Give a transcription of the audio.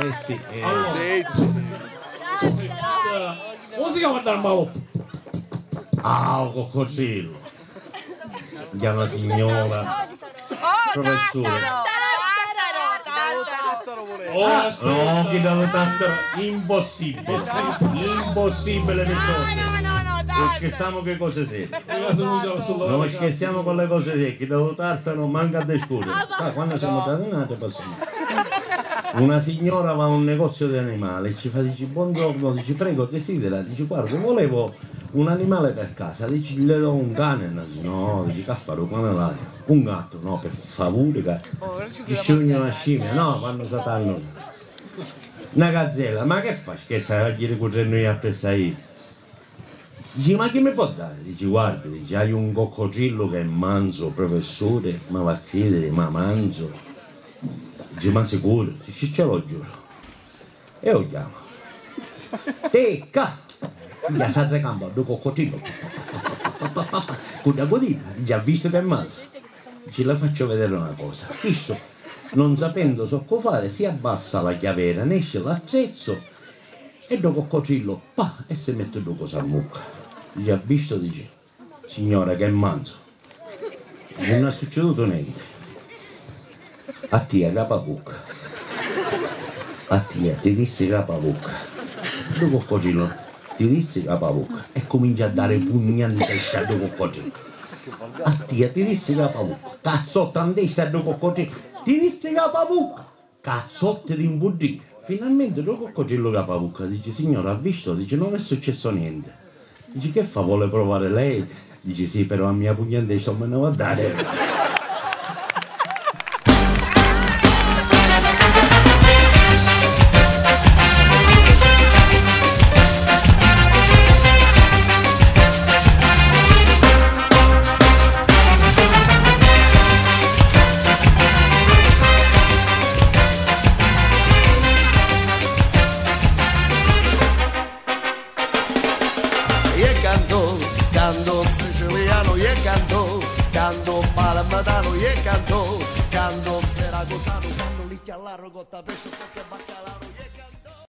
Eh sì. eh. Come si chiama Dalmalo? Ah, un coccodrillo. Chiama la signora. Professore. Oh, Ah, no, che dallo tartaro. Impossibile. Impossibile perciò. Non scherziamo che cose serie. Non scherziamo con le cose secche, dallo tartaro manca a discutere. Qua, quando siamo trainati passiamo. Una signora va a un negozio di animali e ci fa, dice buongiorno, dice prego desidera, dice guarda volevo un animale per casa, dice le do un cane, dice no, dice che fare come l'hai? Un gatto, no, per favore, che dice una scimmia, no, vanno satano. Una gazzella, ma che fa scherza a dire con noi a pesare? Dice, ma chi mi può dare? Dice, guarda, dice, hai un coccodrillo che è manzo, professore, ma va a credere, ma manzo. Dice, ma sicuro? Dice, ce l'ho giuro. E lo chiamo. Tecca! Gli sa tre campo, due coccodrillo. Con la codina, dice, ha visto che è manzo. Dice, le faccio vedere una cosa. Questo, non sapendo so cosa fare, si abbassa la chiavera, ne esce l'attrezzo e do coccodrillo, pa, e si mette due cose a mucca. Dice, ha visto, dice, signora che è manzo. Non è succeduto niente. A te la papucca. A te ti disse la papucca. Due coccodrillo, ti disse la papucca e comincia a dare pugni in testa a due coccodrillo. A te ti disse la papucca. Cazzotta in testa a due coccodrillo. Ti disse la papucca. Cazzotte di imbudire. Finalmente due coccodrillo la papucca. Dice, signora, ha visto? Dice, non è successo niente. Dice, che fa? Vuole provare lei? Dice, sì, però a mia pugna in testa non va a dare. Canto, siciliano, io canto, canto palermitano, io canto, canto seragosano, canto licchia alla